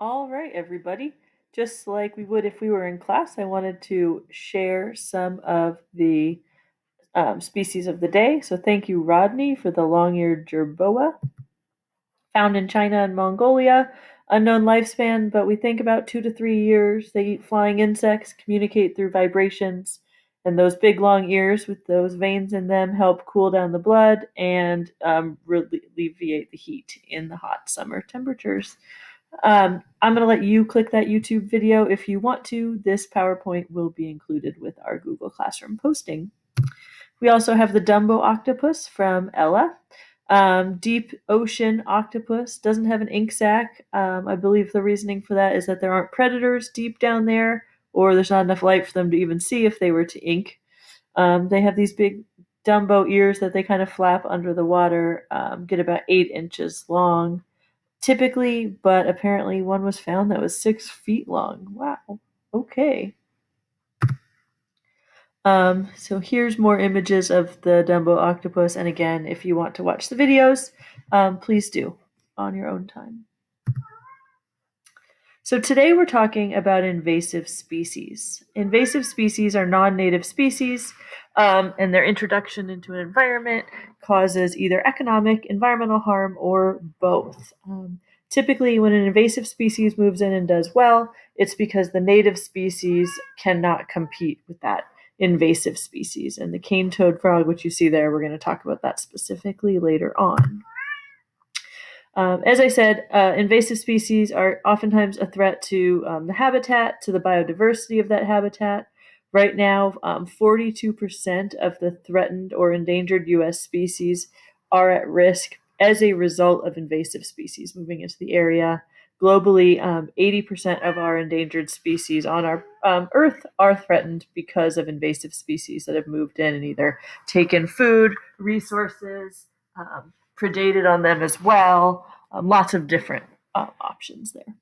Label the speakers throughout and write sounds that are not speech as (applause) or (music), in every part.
Speaker 1: All right, everybody. Just like we would if we were in class, I wanted to share some of the um, species of the day. So thank you, Rodney, for the long-eared jerboa. Found in China and Mongolia. Unknown lifespan, but we think about two to three years. They eat flying insects, communicate through vibrations, and those big long ears with those veins in them help cool down the blood and um, alleviate the heat in the hot summer temperatures. Um, I'm going to let you click that YouTube video if you want to. This PowerPoint will be included with our Google Classroom posting. We also have the Dumbo octopus from Ella. Um, deep ocean octopus doesn't have an ink sac. Um, I believe the reasoning for that is that there aren't predators deep down there, or there's not enough light for them to even see if they were to ink. Um, they have these big Dumbo ears that they kind of flap under the water, um, get about eight inches long typically, but apparently one was found that was six feet long. Wow. Okay. Um, so here's more images of the Dumbo octopus. And again, if you want to watch the videos, um, please do on your own time. So today we're talking about invasive species. Invasive species are non-native species, um, and their introduction into an environment causes either economic, environmental harm, or both. Um, typically, when an invasive species moves in and does well, it's because the native species cannot compete with that invasive species. And the cane toad frog, which you see there, we're going to talk about that specifically later on. Um, as I said, uh, invasive species are oftentimes a threat to um, the habitat, to the biodiversity of that habitat. Right now, um, 42% of the threatened or endangered U.S. species are at risk as a result of invasive species moving into the area. Globally, 80% um, of our endangered species on our um, Earth are threatened because of invasive species that have moved in and either taken food, resources, um, predated on them as well. Um, lots of different uh, options there.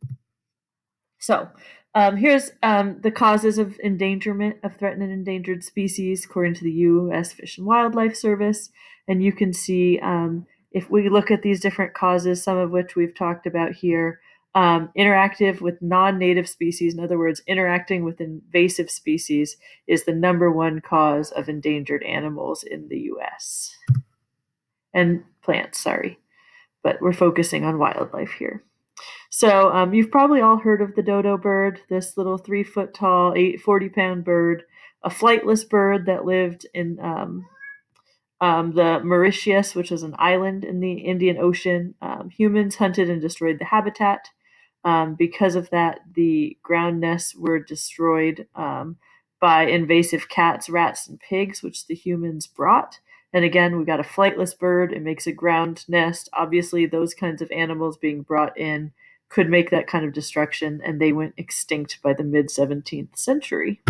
Speaker 1: So um, here's um, the causes of endangerment of threatened and endangered species according to the U.S. Fish and Wildlife Service. And you can see um, if we look at these different causes, some of which we've talked about here, um, interactive with non-native species, in other words, interacting with invasive species, is the number one cause of endangered animals in the U.S and plants, sorry. But we're focusing on wildlife here. So um, you've probably all heard of the dodo bird, this little three foot tall, eight, 40 pound bird, a flightless bird that lived in um, um, the Mauritius, which is an island in the Indian Ocean. Um, humans hunted and destroyed the habitat. Um, because of that, the ground nests were destroyed um, by invasive cats, rats, and pigs, which the humans brought. And again, we got a flightless bird. It makes a ground nest. Obviously, those kinds of animals being brought in could make that kind of destruction, and they went extinct by the mid 17th century.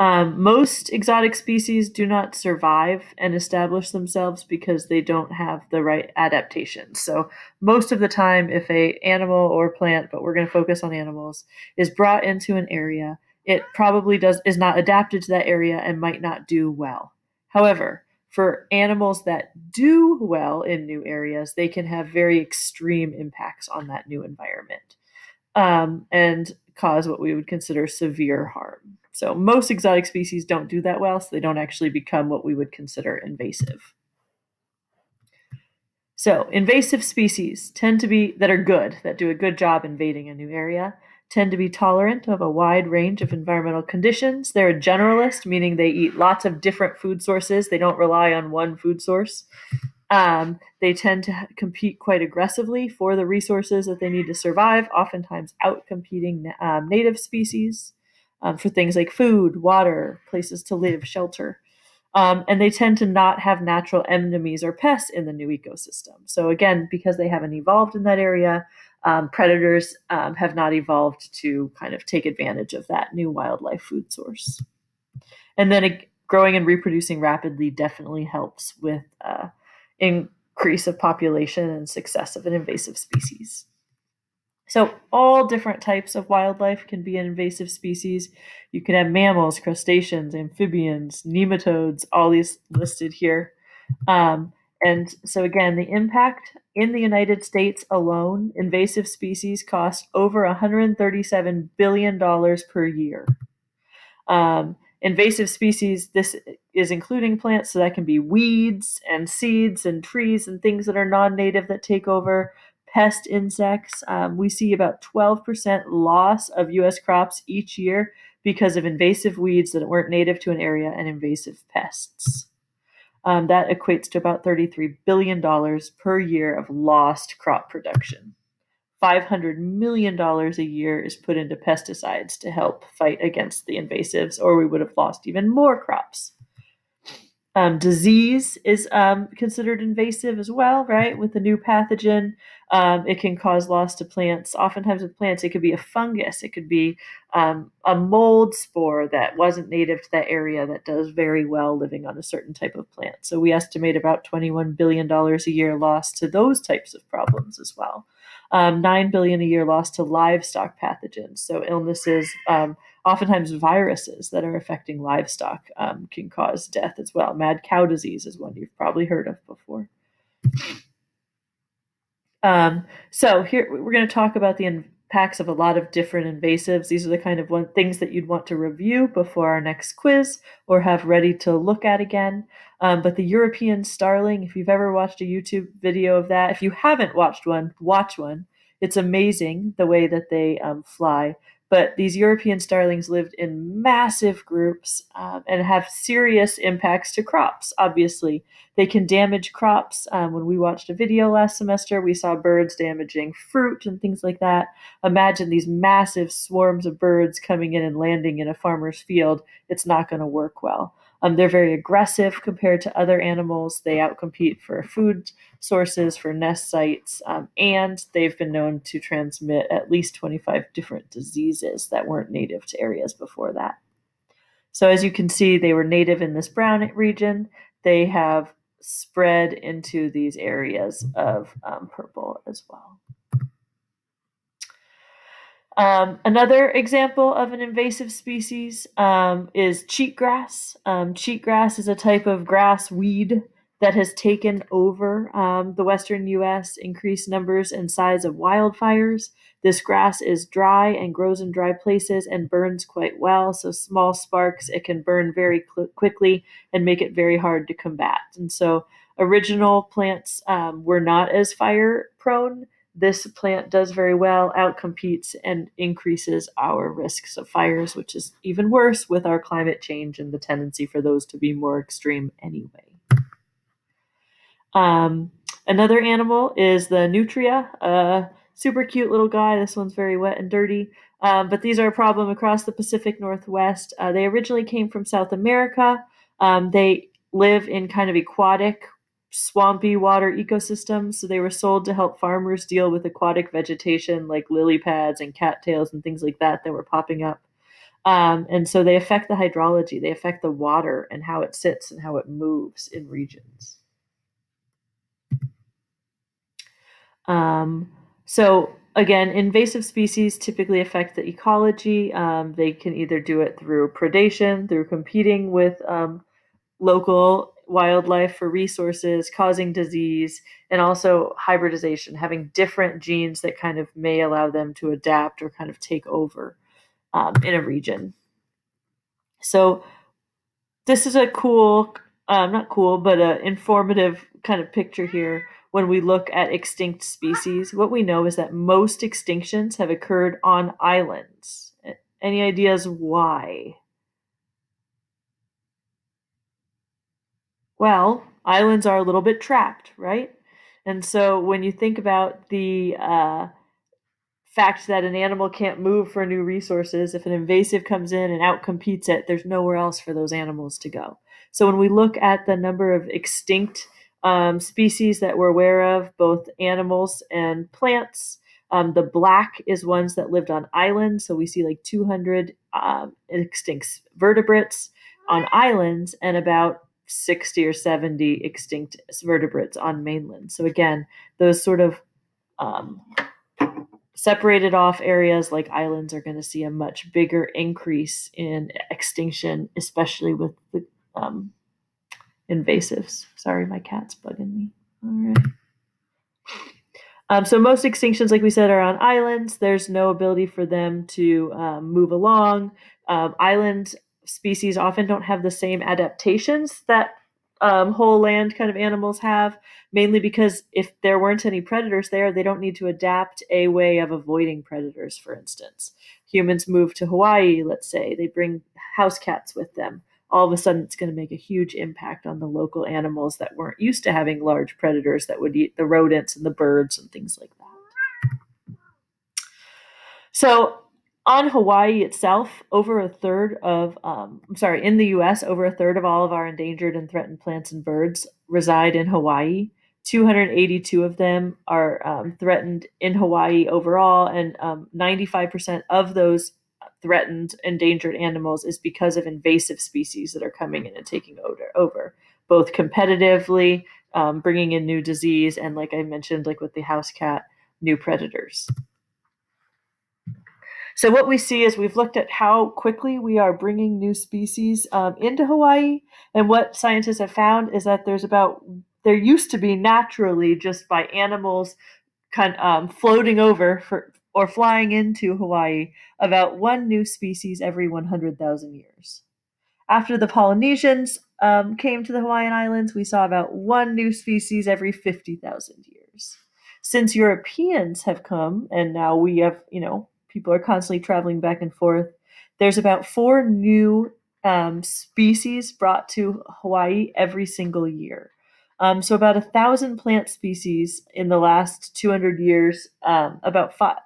Speaker 1: Um, most exotic species do not survive and establish themselves because they don't have the right adaptations. So most of the time, if a animal or plant, but we're going to focus on animals, is brought into an area, it probably does is not adapted to that area and might not do well. However, for animals that do well in new areas, they can have very extreme impacts on that new environment um, and cause what we would consider severe harm. So, most exotic species don't do that well, so they don't actually become what we would consider invasive. So, invasive species tend to be that are good, that do a good job invading a new area tend to be tolerant of a wide range of environmental conditions. They're a generalist, meaning they eat lots of different food sources. They don't rely on one food source. Um, they tend to compete quite aggressively for the resources that they need to survive, oftentimes outcompeting um, native species um, for things like food, water, places to live, shelter. Um, and they tend to not have natural enemies or pests in the new ecosystem. So, again, because they haven't evolved in that area, um, predators um, have not evolved to kind of take advantage of that new wildlife food source. And then growing and reproducing rapidly definitely helps with uh, increase of population and success of an invasive species. So all different types of wildlife can be an invasive species. You can have mammals, crustaceans, amphibians, nematodes, all these listed here. Um, And so, again, the impact in the United States alone, invasive species cost over $137 billion per year. Um, invasive species, this is including plants, so that can be weeds and seeds and trees and things that are non native that take over. Pest insects, um, we see about 12% loss of US crops each year because of invasive weeds that weren't native to an area and invasive pests. Um, that equates to about $33 billion per year of lost crop production. $500 million a year is put into pesticides to help fight against the invasives, or we would have lost even more crops. Um, disease is um, considered invasive as well, right? With a new pathogen, um, it can cause loss to plants. Oftentimes, with plants, it could be a fungus, it could be um, a mold spore that wasn't native to that area that does very well living on a certain type of plant. So, we estimate about $21 billion a year lost to those types of problems as well. Um, Nine billion a year lost to livestock pathogens, so illnesses um, oftentimes viruses that are affecting livestock um, can cause death as well. Mad cow disease is one you've probably heard of before. Um, so here we're going to talk about the impacts of a lot of different invasives. These are the kind of one, things that you'd want to review before our next quiz or have ready to look at again. Um, but the European starling, if you've ever watched a YouTube video of that, if you haven't watched one, watch one. It's amazing the way that they um, fly. But these European starlings lived in massive groups um, and have serious impacts to crops, obviously. They can damage crops. Um, when we watched a video last semester, we saw birds damaging fruit and things like that. Imagine these massive swarms of birds coming in and landing in a farmer's field. It's not going to work well. Um, they're very aggressive compared to other animals. They outcompete for food sources, for nest sites, um, and they've been known to transmit at least 25 different diseases that weren't native to areas before that. So, as you can see, they were native in this brown region. They have spread into these areas of um, purple as well. Um, another example of an invasive species um, is cheatgrass. Um, cheatgrass is a type of grass weed that has taken over um, the western U.S., increased numbers and size of wildfires. This grass is dry and grows in dry places and burns quite well. So, small sparks, it can burn very cl- quickly and make it very hard to combat. And so, original plants um, were not as fire prone this plant does very well, outcompetes and increases our risks of fires, which is even worse with our climate change and the tendency for those to be more extreme anyway. Um, another animal is the nutria, a super cute little guy. This one's very wet and dirty. Um, but these are a problem across the Pacific Northwest. Uh, they originally came from South America. Um, they live in kind of aquatic swampy water ecosystems. So they were sold to help farmers deal with aquatic vegetation like lily pads and cattails and things like that that were popping up. Um, and so they affect the hydrology, they affect the water and how it sits and how it moves in regions. Um, so again, invasive species typically affect the ecology. Um, they can either do it through predation, through competing with um, local wildlife for resources, causing disease, and also hybridization, having different genes that kind of may allow them to adapt or kind of take over um, in a region. So, this is a cool, um, not cool, but an informative kind of picture here when we look at extinct species. What we know is that most extinctions have occurred on islands. Any ideas why? Well, islands are a little bit trapped, right? And so when you think about the uh, fact that an animal can't move for new resources, if an invasive comes in and outcompetes it, there's nowhere else for those animals to go. So when we look at the number of extinct um, species that we're aware of, both animals and plants, um, the black is ones that lived on islands. So we see like 200 um, extinct vertebrates on islands and about 60 or 70 extinct vertebrates on mainland. So again, those sort of um, separated off areas like islands are going to see a much bigger increase in extinction, especially with the um, invasives. Sorry, my cat's bugging me. All right. Um, so most extinctions, like we said, are on islands. There's no ability for them to um, move along. Um, island species often don't have the same adaptations that um, whole land kind of animals have, mainly because if there weren't any predators there, they don't need to adapt a way of avoiding predators, for instance. Humans move to Hawaii, let's say, they bring house cats with them. All of a sudden, it's going to make a huge impact on the local animals that weren't used to having large predators that would eat the rodents and the birds and things like that. So, on Hawaii itself, over a third of, um, I'm sorry, in the US, over a third of all of our endangered and threatened plants and birds reside in Hawaii. 282 of them are um, threatened in Hawaii overall, and um, 95% of those threatened endangered animals is because of invasive species that are coming in and taking over, both competitively, um, bringing in new disease, and like I mentioned, like with the house cat, new predators. So what we see is we've looked at how quickly we are bringing new species um, into Hawaii, and what scientists have found is that there's about there used to be naturally just by animals kind of, um, floating over for or flying into Hawaii about one new species every 100,000 years. After the Polynesians um, came to the Hawaiian Islands, we saw about one new species every 50,000 years. Since Europeans have come, and now we have, you know, people are constantly traveling back and forth. There's about four new um, species brought to Hawaii every single year. Um, so about a thousand plant species in the last 200 years, um, about five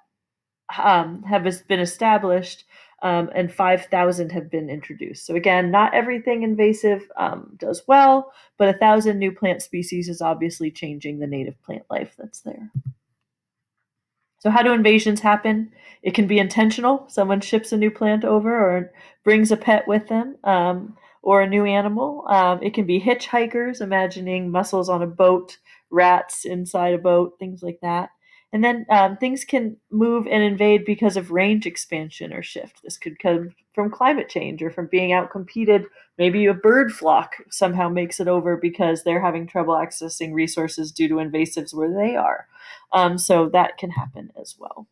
Speaker 1: um, have been established, um, and 5,000 have been introduced. So again, not everything invasive um, does well, but a thousand new plant species is obviously changing the native plant life that's there. So, how do invasions happen? It can be intentional. Someone ships a new plant over or brings a pet with them um, or a new animal. Um, it can be hitchhikers, imagining mussels on a boat, rats inside a boat, things like that. And then um, things can move and invade because of range expansion or shift. This could come from climate change or from being out competed. Maybe a bird flock somehow makes it over because they're having trouble accessing resources due to invasives where they are. Um, so that can happen as well.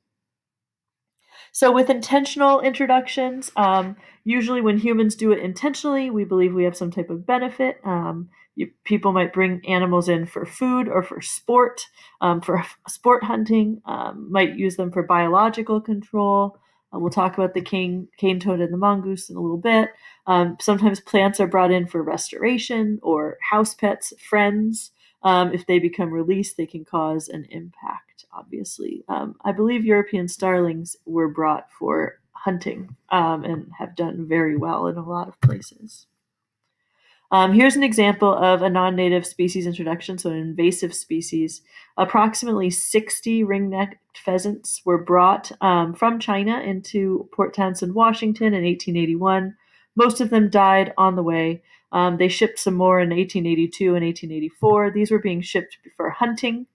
Speaker 1: So, with intentional introductions, um, usually when humans do it intentionally, we believe we have some type of benefit. Um, you, people might bring animals in for food or for sport, um, for sport hunting, um, might use them for biological control. Uh, we'll talk about the cane, cane toad and the mongoose in a little bit. Um, sometimes plants are brought in for restoration or house pets, friends. Um, if they become released, they can cause an impact, obviously. Um, I believe European starlings were brought for hunting um, and have done very well in a lot of places. Um, here's an example of a non native species introduction, so an invasive species. Approximately 60 ring necked pheasants were brought um, from China into Port Townsend, Washington in 1881. Most of them died on the way. Um, they shipped some more in 1882 and 1884. These were being shipped for hunting.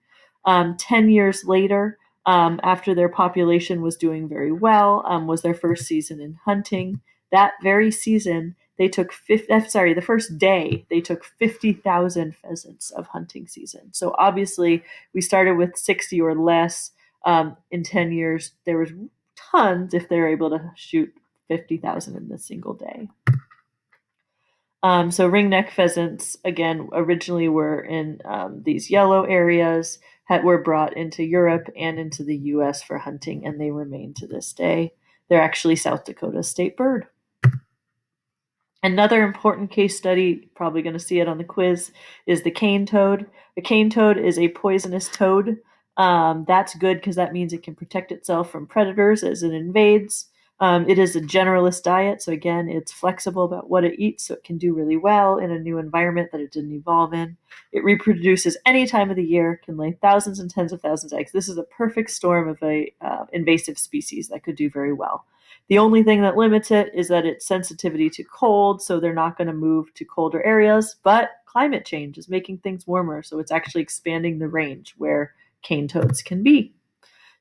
Speaker 1: Um, 10 years later, um, after their population was doing very well, um, was their first season in hunting. That very season, they took 50, uh, sorry, the first day they took 50,000 pheasants of hunting season. So obviously we started with 60 or less. Um, in 10 years, there was tons if they're able to shoot 50,000 in a single day. Um, so ringneck pheasants, again, originally were in um, these yellow areas, had, were brought into Europe and into the U.S. for hunting, and they remain to this day. They're actually South Dakota's state bird. Another important case study, probably going to see it on the quiz, is the cane toad. The cane toad is a poisonous toad. Um, that's good because that means it can protect itself from predators as it invades. Um, it is a generalist diet, so again, it's flexible about what it eats, so it can do really well in a new environment that it didn't evolve in. It reproduces any time of the year, can lay thousands and tens of thousands of eggs. This is a perfect storm of a uh, invasive species that could do very well. The only thing that limits it is that its sensitivity to cold, so they're not going to move to colder areas. But climate change is making things warmer, so it's actually expanding the range where cane toads can be.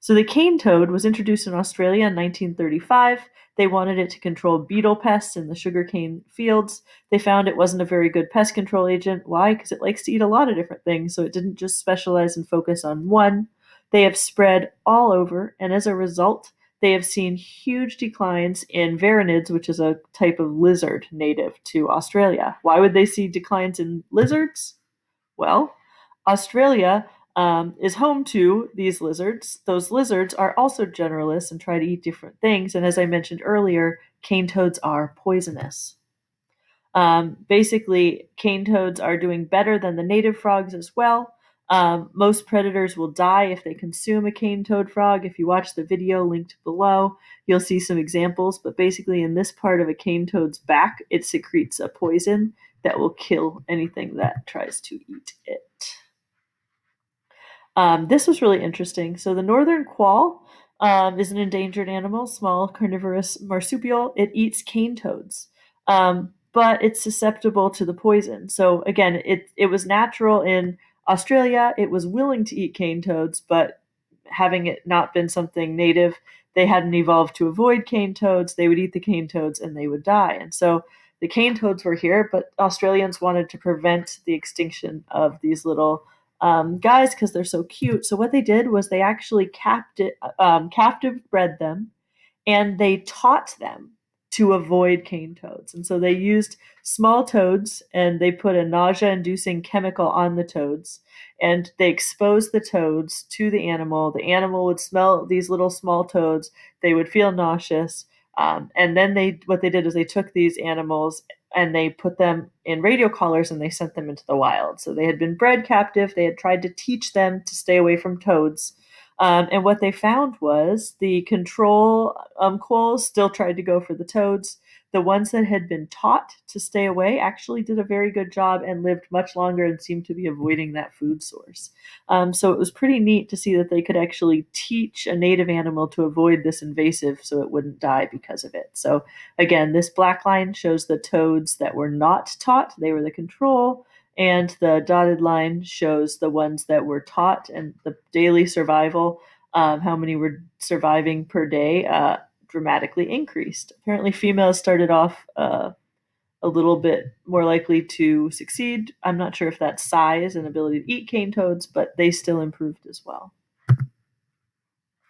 Speaker 1: So the cane toad was introduced in Australia in 1935. They wanted it to control beetle pests in the sugarcane fields. They found it wasn't a very good pest control agent. Why? Because it likes to eat a lot of different things, so it didn't just specialize and focus on one. They have spread all over, and as a result, they have seen huge declines in varanids, which is a type of lizard native to Australia. Why would they see declines in lizards? Well, Australia um, is home to these lizards. Those lizards are also generalists and try to eat different things. And as I mentioned earlier, cane toads are poisonous. Um, basically, cane toads are doing better than the native frogs as well. Um, most predators will die if they consume a cane toad frog. If you watch the video linked below, you'll see some examples. But basically, in this part of a cane toad's back, it secretes a poison that will kill anything that tries to eat it. Um, this was really interesting. So the northern quoll um, is an endangered animal, small carnivorous marsupial. It eats cane toads, um, but it's susceptible to the poison. So again, it it was natural in Australia. It was willing to eat cane toads, but having it not been something native, they hadn't evolved to avoid cane toads. They would eat the cane toads and they would die. And so the cane toads were here, but Australians wanted to prevent the extinction of these little um, guys because they're so cute. So what they did was they actually captive um, captive bred them, and they taught them to avoid cane toads. And so they used small toads and they put a nausea-inducing chemical on the toads, and they exposed the toads to the animal. The animal would smell these little small toads. They would feel nauseous. Um, and then they what they did is they took these animals and they put them in radio collars and they sent them into the wild. So they had been bred captive. They had tried to teach them to stay away from toads. Um, and what they found was the control um, quolls still tried to go for the toads. The ones that had been taught to stay away actually did a very good job and lived much longer and seemed to be avoiding that food source. Um, so it was pretty neat to see that they could actually teach a native animal to avoid this invasive so it wouldn't die because of it. So again, this black line shows the toads that were not taught, they were the control. And the dotted line shows the ones that were taught and the daily survival, um, how many were surviving per day. Uh, dramatically increased. Apparently, females started off uh, a little bit more likely to succeed. I'm not sure if that's size and ability to eat cane toads, but they still improved as well.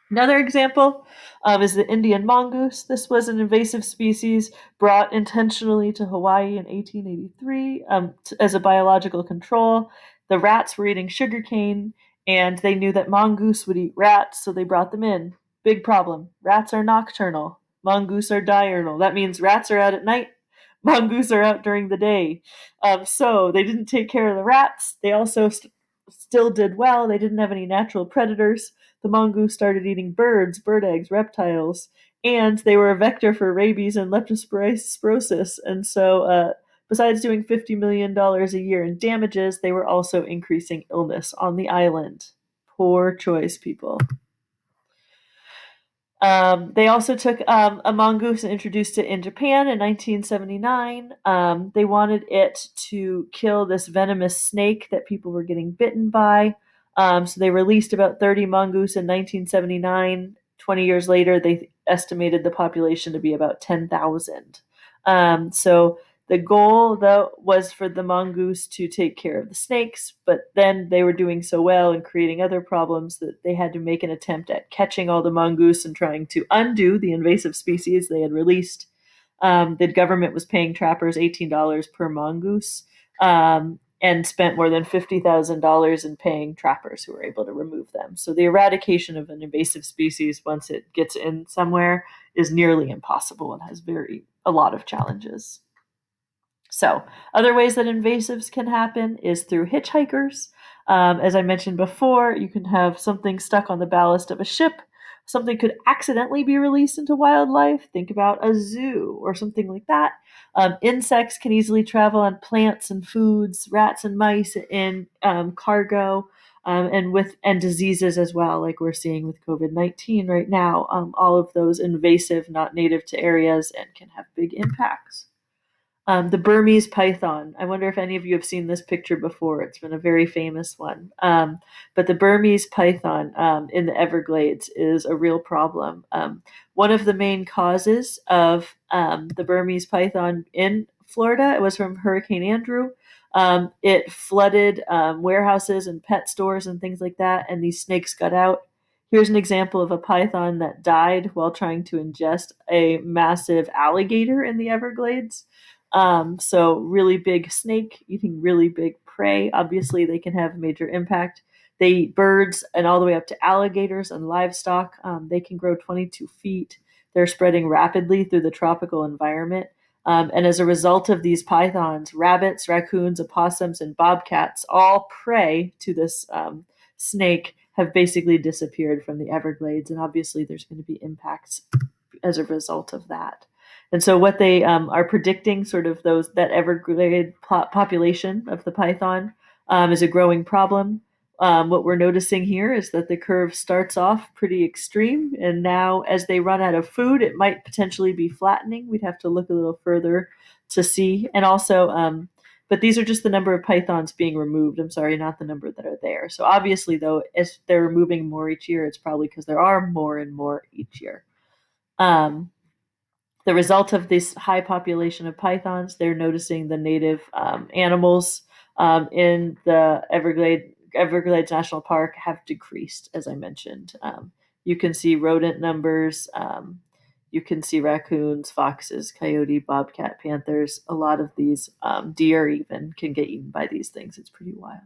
Speaker 1: Another example um, is the Indian mongoose. This was an invasive species brought intentionally to Hawaii in 1883 um, t- as a biological control. The rats were eating sugarcane, and they knew that mongoose would eat rats, so they brought them in. Big problem. Rats are nocturnal. Mongoose are diurnal. That means rats are out at night. (laughs) Mongoose are out during the day. Um, so they didn't take care of the rats. They also st- still did well. They didn't have any natural predators. The mongoose started eating birds, bird eggs, reptiles, and they were a vector for rabies and leptospirosis. And so, uh, besides doing $50 million a year in damages, they were also increasing illness on the island. Poor choice, people. Um, they also took um, a mongoose and introduced it in Japan in 1979. Um, they wanted it to kill this venomous snake that people were getting bitten by. Um, so they released about 30 mongoose in 1979. 20 years later, they estimated the population to be about 10,000. Um, so the goal, though, was for the mongoose to take care of the snakes, but then they were doing so well and creating other problems that they had to make an attempt at catching all the mongoose and trying to undo the invasive species they had released. Um, the government was paying trappers $18 per mongoose um, and spent more than $50,000 in paying trappers who were able to remove them. So the eradication of an invasive species once it gets in somewhere is nearly impossible and has very a lot of challenges. So, other ways that invasives can happen is through hitchhikers. Um, as I mentioned before, you can have something stuck on the ballast of a ship. Something could accidentally be released into wildlife. Think about a zoo or something like that. Um, insects can easily travel on plants and foods, rats and mice in um, cargo, um, and with and diseases as well, like we're seeing with COVID nineteen right now. Um, all of those invasive, not native to areas, and can have big impacts. Um, the Burmese python. I wonder if any of you have seen this picture before. It's been a very famous one. Um, but the Burmese python um, in the Everglades is a real problem. Um, one of the main causes of um, the Burmese python in Florida it was from Hurricane Andrew. Um, it flooded warehouses and pet stores and things like that, and these snakes got out. Here's an example of a python that died while trying to ingest a massive alligator in the Everglades. Um, so, really big snake eating really big prey. Obviously, they can have major impact. They eat birds and all the way up to alligators and livestock. Um, they can grow 22 feet. They're spreading rapidly through the tropical environment. Um, and as a result of these pythons, rabbits, raccoons, opossums, and bobcats all prey to this um, snake have basically disappeared from the Everglades. And obviously, there's going to be impacts as a result of that. And so, what they um, are predicting, sort of those that Everglade po- population of the python, um, is a growing problem. Um, what we're noticing here is that the curve starts off pretty extreme, and now as they run out of food, it might potentially be flattening. We'd have to look a little further to see. And also, um, but these are just the number of pythons being removed. I'm sorry, not the number that are there. So obviously, though, as they're removing more each year, it's probably because there are more and more each year. Um, the result of this high population of pythons, they're noticing the native um, animals um, in the Everglade, Everglades National Park have decreased, as I mentioned. Um, you can see rodent numbers. Um, you can see raccoons, foxes, coyote, bobcat, panthers. A lot of these um, deer even can get eaten by these things. It's pretty wild.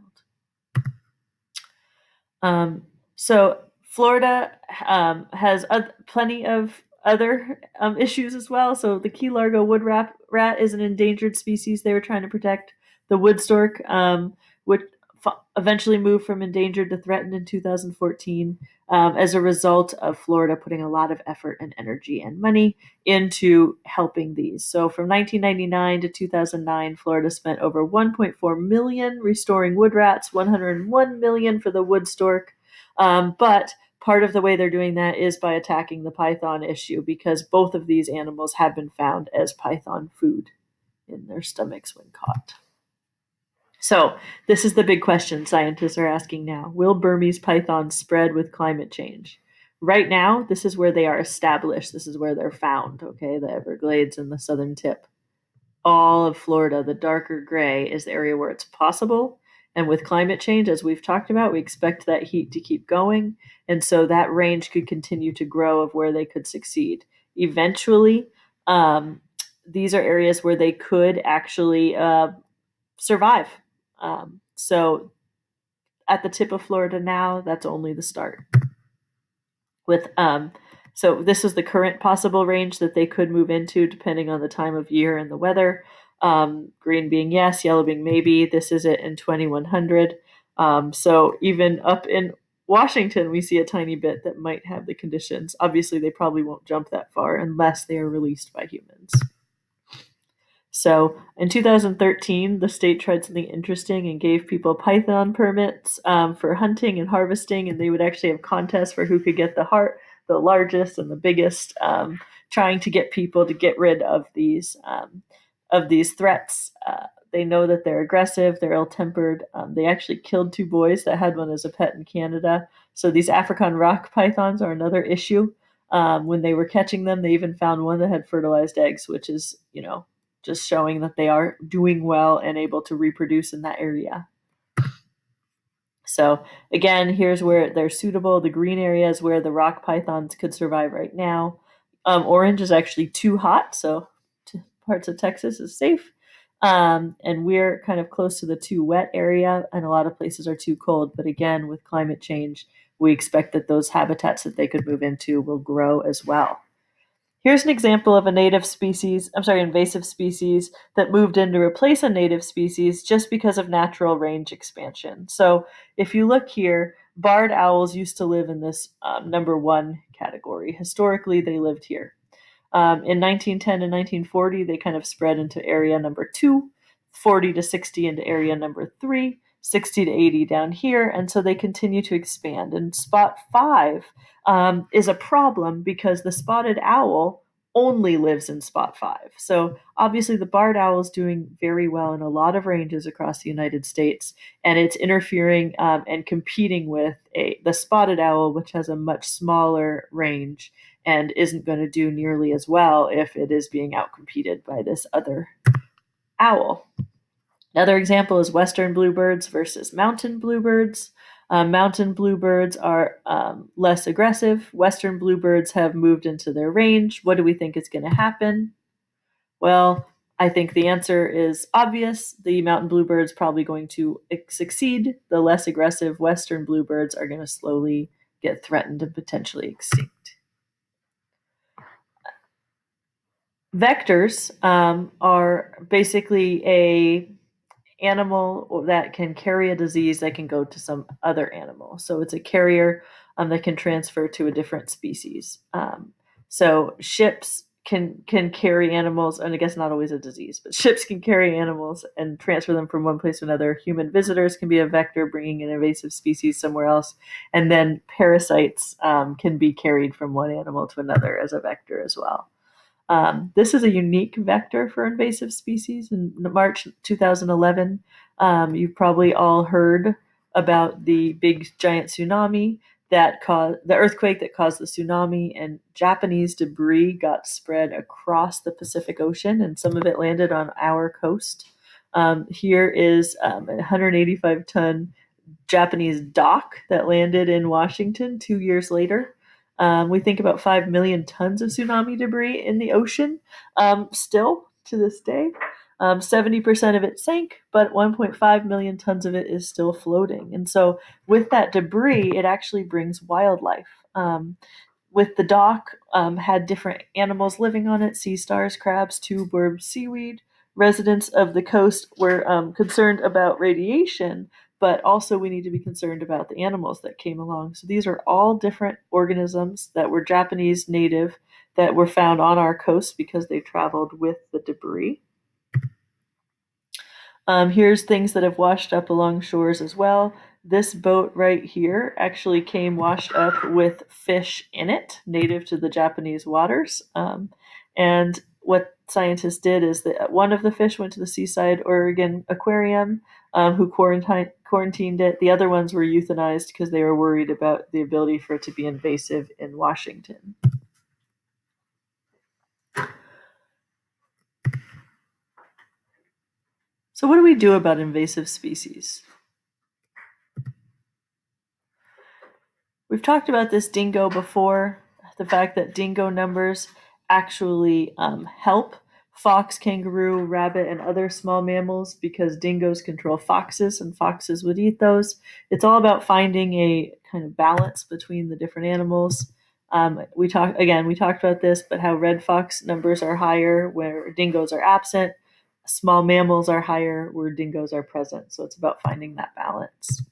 Speaker 1: Um, so Florida has plenty of other um, issues as well. So the key Largo wood rat, rat is an endangered species they were trying to protect. The wood stork, um, which f- eventually moved from endangered to threatened in 2014 um, as a result of Florida putting a lot of effort and energy and money into helping these. So from 1999 to 2009, Florida spent over 1.4 million restoring wood rats, 101 million for the wood stork. Um, but part of the way they're doing that is by attacking the python issue because both of these animals have been found as python food in their stomachs when caught. So, this is the big question scientists are asking now. Will Burmese pythons spread with climate change? Right now, this is where they are established. This is where they're found, okay? The Everglades and the southern tip. All of Florida, the darker gray, is the area where it's possible and with climate change, as we've talked about, we expect that heat to keep going. And so that range could continue to grow of where they could succeed. Eventually, um, these are areas where they could actually uh, survive. Um, so at the tip of Florida now, that's only the start. With um, so this is the current possible range that they could move into depending on the time of year and the weather. Um, green being yes, yellow being maybe. This is it in 2100. Um, so even up in Washington, we see a tiny bit that might have the conditions. Obviously, they probably won't jump that far unless they are released by humans. So in 2013, the state tried something interesting and gave people python permits um, for hunting and harvesting, and they would actually have contests for who could get the heart, the largest and the biggest, um, trying to get people to get rid of these um, of these threats. Uh, they know that they're aggressive, they're ill tempered. Um, they actually killed two boys that had one as a pet in Canada. So these African rock pythons are another issue. Um, when they were catching them, they even found one that had fertilized eggs, which is, you know, just showing that they are doing well and able to reproduce in that area. So again, here's where they're suitable. The green area is where the rock pythons could survive right now. Um, orange is actually too hot, so parts of Texas is safe. Um, and we're kind of close to the too wet area, and a lot of places are too cold. But again, with climate change, we expect that those habitats that they could move into will grow as well. Here's an example of a native species, I'm sorry, invasive species that moved in to replace a native species just because of natural range expansion. So if you look here, barred owls used to live in this um, number one category. Historically, they lived here. Um, in 1910 and 1940, they kind of spread into area number two, 40 to 60 into area number three, 60 to 80 down here, and so they continue to expand. And spot five um, is a problem because the spotted owl only lives in spot five. So obviously, the barred owl is doing very well in a lot of ranges across the United States, and it's interfering um, and competing with a the spotted owl, which has a much smaller range and isn't going to do nearly as well if it is being outcompeted by this other owl. Another example is western bluebirds versus mountain bluebirds. Um, mountain bluebirds are um, less aggressive. Western bluebirds have moved into their range. What do we think is going to happen? Well, I think the answer is obvious. The mountain bluebirds probably going to succeed. The less aggressive western bluebirds are going to slowly get threatened and potentially extinct. Vectors um, are basically a animal that can carry a disease that can go to some other animal. So it's a carrier um, that can transfer to a different species. Um, so ships can can carry animals, and I guess not always a disease, but (laughs) ships can carry animals and transfer them from one place to another. Human visitors can be a vector, bringing an invasive species somewhere else, and then parasites um, can be carried from one animal to another as a vector as well. Um, this is a unique vector for invasive species. In March 2011, um, you've probably all heard about the big giant tsunami that caused the earthquake that caused the tsunami, and Japanese debris got spread across the Pacific Ocean, and some of it landed on our coast. Um, here is um, a 185 ton Japanese dock that landed in Washington two years later. Um, we think about 5 million tons of tsunami debris in the ocean um, still to this day. Um, 70% of it sank, but 1.5 million tons of it is still floating. And so, with that debris, it actually brings wildlife. Um, with the dock, um, had different animals living on it sea stars, crabs, tube worms, seaweed. Residents of the coast were um, concerned about radiation, but also we need to be concerned about the animals that came along. So these are all different organisms that were Japanese native that were found on our coast because they traveled with the debris. Um, here's things that have washed up along shores as well. This boat right here actually came washed up with fish in it, native to the Japanese waters. Um, and what scientists did is that one of the fish went to the Seaside Oregon Aquarium, um, who quarantined quarantined it. The other ones were euthanized because they were worried about the ability for it to be invasive in Washington. So, what do we do about invasive species? We've talked about this dingo before, the fact that dingo numbers actually um, help fox, kangaroo, rabbit, and other small mammals because dingoes control foxes and foxes would eat those. It's all about finding a kind of balance between the different animals. Um, we talked again, we talked about this, but how red fox numbers are higher where dingoes are absent, small mammals are higher where dingoes are present. So it's about finding that balance.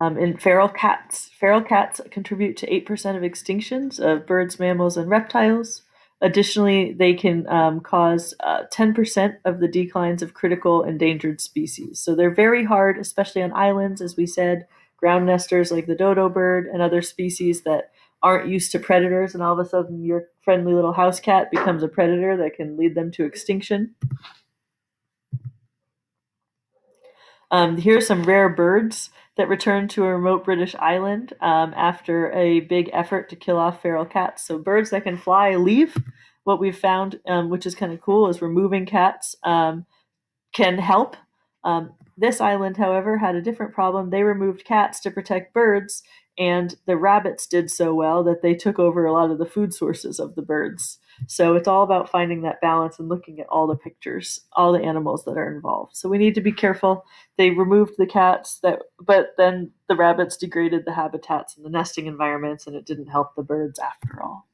Speaker 1: Um, and feral cats. Feral cats contribute to 8% of extinctions of birds, mammals, and reptiles. Additionally, they can um, cause uh, 10% of the declines of critical endangered species. So they're very hard, especially on islands, as we said, ground nesters like the dodo bird and other species that aren't used to predators, and all of a sudden your friendly little house cat becomes a predator that can lead them to extinction. Um, here are some rare birds that returned to a remote British island um, after a big effort to kill off feral cats. So birds that can fly leave. What we've found, um, which is kind of cool, is removing cats um, can help. Um, this island, however, had a different problem. They removed cats to protect birds, and the rabbits did so well that they took over a lot of the food sources of the birds. So it's all about finding that balance and looking at all the pictures, all the animals that are involved. So we need to be careful. They removed the cats that but then the rabbits degraded the habitats and the nesting environments and it didn't help the birds after all.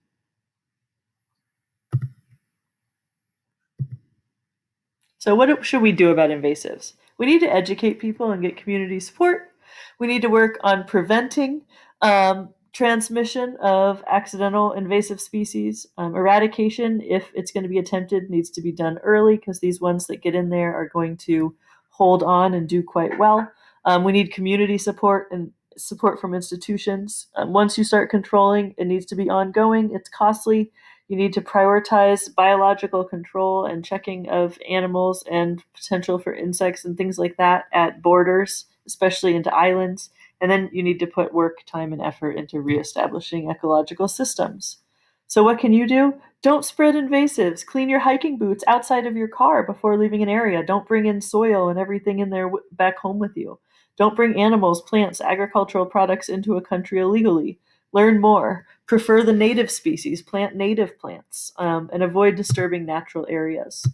Speaker 1: So what should we do about invasives? We need to educate people and get community support. We need to work on preventing um, transmission of accidental invasive species. Um, eradication, if it's going to be attempted, needs to be done early because these ones that get in there are going to hold on and do quite well. Um, we need community support and support from institutions. Um, once you start controlling, it needs to be ongoing. It's costly. You need to prioritize biological control and checking of animals and potential for insects and things like that at borders, especially into islands. And then you need to put work, time, and effort into reestablishing ecological systems. So, what can you do? Don't spread invasives. Clean your hiking boots outside of your car before leaving an area. Don't bring in soil and everything in there back home with you. Don't bring animals, plants, agricultural products into a country illegally. Learn more. Prefer the native species, plant native plants, um, and avoid disturbing natural areas.